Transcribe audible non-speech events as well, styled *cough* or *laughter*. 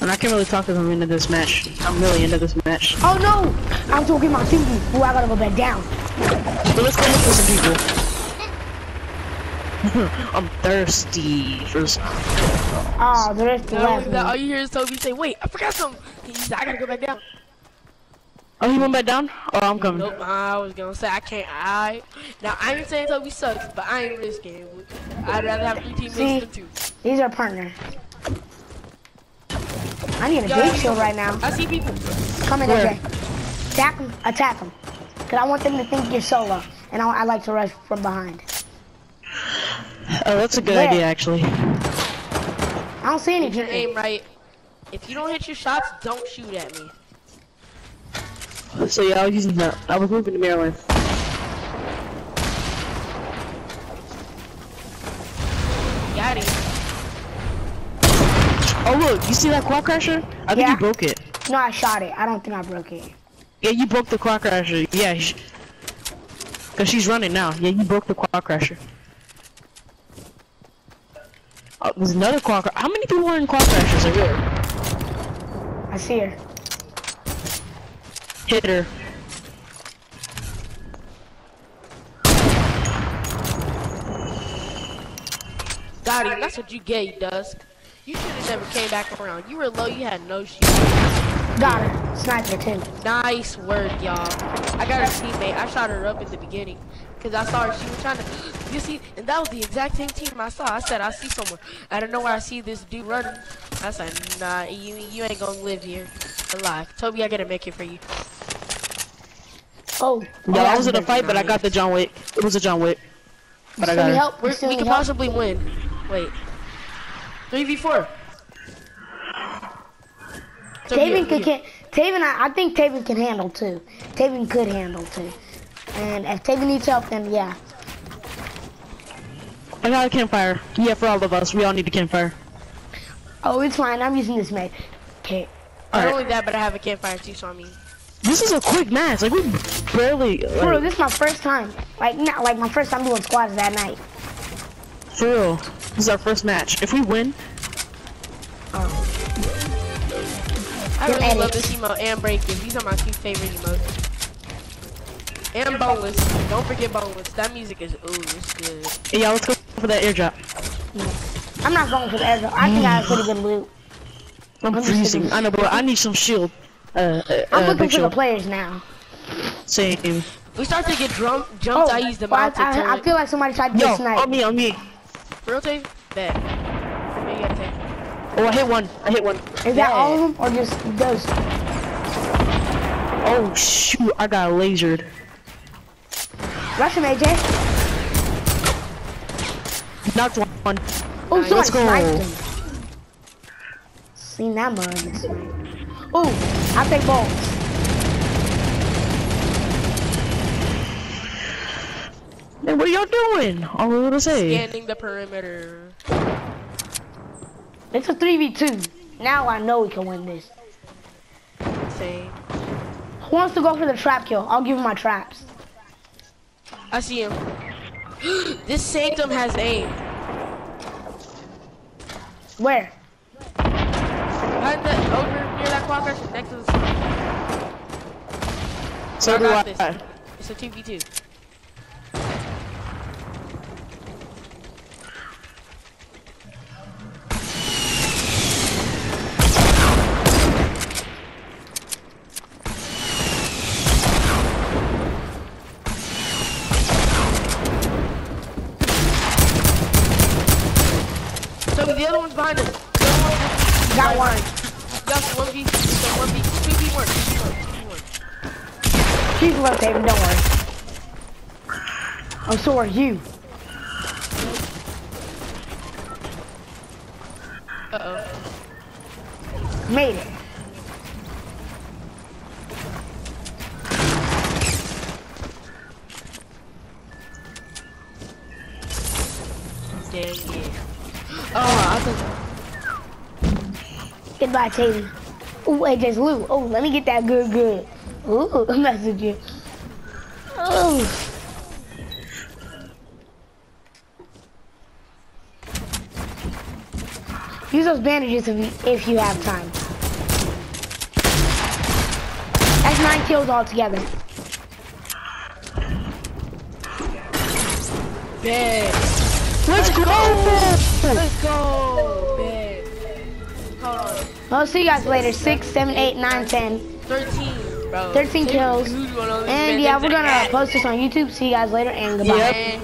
And I can't really talk I'm into this match. I'm really into this match. Oh no! I'm talking my people. Oh, I gotta go back down. So let's go look for some people. *laughs* I'm thirsty for some. Oh, the rest of the No, last that, all one. you hear is Toby say, wait, I forgot something. He said, I gotta go back down. Oh, he went back down? Oh, I'm coming. Nope, I was gonna say I can't. I now I ain't saying Toby sucks, but I ain't risking it. I'd rather have three teammates See? than two. These are partner. I need a Yo, big I- shield right now. I see people. Come in, Where? AJ. Attack them. Attack them. Cause I want them to think you're solo, and I, I like to rush from behind. Oh, that's a good Where? idea, actually. I don't see any If you aim right, if you don't hit your shots, don't shoot at me. So yeah, I was using that. I was moving to Maryland. Oh look, you see that quad crasher? I think Yeah. you broke it. No, I shot it. I don't think I broke it. Yeah, you broke the quad crasher. Yeah, sh cause she's running now. Yeah, you broke the quad crasher. Oh, there's another quad cra- How many people are in quad crashers? Are there? I see her. Hit her. Got him. That's what you get, you Dusk. You should have never came back around. You were low. You had no shoot. Got her. Sniper too. Nice work, y'all. I got her teammate. I shot her up in the beginning. Cause I saw her, she was trying to, *gasps* you see, and that was the exact same team I saw. I said, I see someone. I don't know where I see this dude running. I said, nah, you, you ain't gonna live here alive. Toby, I gotta make it for you. Oh. Yeah, I was in a that's fight, but I got the John Wick. It was a John Wick. But I got need help? We're, Still we could help? possibly win. Wait. 3v4. Toby, Tavin here, could can Tavin I, I think Tavin can handle too. Tavin could handle too. And if Tavin needs help then yeah. I got a campfire. Yeah, for all of us. We all need a campfire. Oh it's fine, I'm using this mate. Okay. Not Alright. only that, but I have a campfire too, so I mean. This is a quick match. Like, we barely. Like, Bro, this is my first time. Like not like my first time doing squads that night. For real. This is our first match. If we win, Oh. I really love edits. this emote and breaking. These are my two favorite emotes. And boneless. Don't forget boneless. That music is ooh, it's good. hey, y'all, let's go for that airdrop. I'm not going for the airdrop. I think I have pretty good loot. I'm, I'm just freezing. I know, but I need some shield. Uh, uh, I'm uh, looking for the players now. Same. We start to get drunk, jumped. Oh, I use the well, I, I, I feel like somebody tried to Yo, get sniped. on me, on me. Real tape? Bet. Maybe I take. Oh, I hit one. I hit one. Is that all of them or just those? Oh, shoot. I got lasered. Rush him, AJ. Knocked one. Oh, Nice. somebody Let's go. sniped him. Seen that mug get. Oh, I take bolts. Man, what are y'all doing? All I want to say. Scanning the perimeter. It's a 3v2. Now I know we can win this. Same. Who wants to go for the trap kill? I'll give him my traps. I see him. *gasps* this sanctum has aim. Where? Behind the over near that quad next to the So I do got I. this. It's a 2v2. So the other one's behind us. The other one's Got one. Yes, 1v, so 1v, 2v1, 2v1, 2v1. She's rotating, don't worry. Oh, so are you. Uh-oh. Made it. Goodbye, Tatum. Ooh, just loot. Oh, let me get that good, good. Ooh, *laughs* I'm messaging. Oh. Use those bandages if you, if you have time. That's nine kills altogether. together. Let's, Let's go. go! Let's go! I'll see you guys later. Six, seven, eight, nine, ten. 13, bro. 13 Take kills. a huge one on this And yeah, we're gonna post this on YouTube. See you guys later and goodbye. Yep.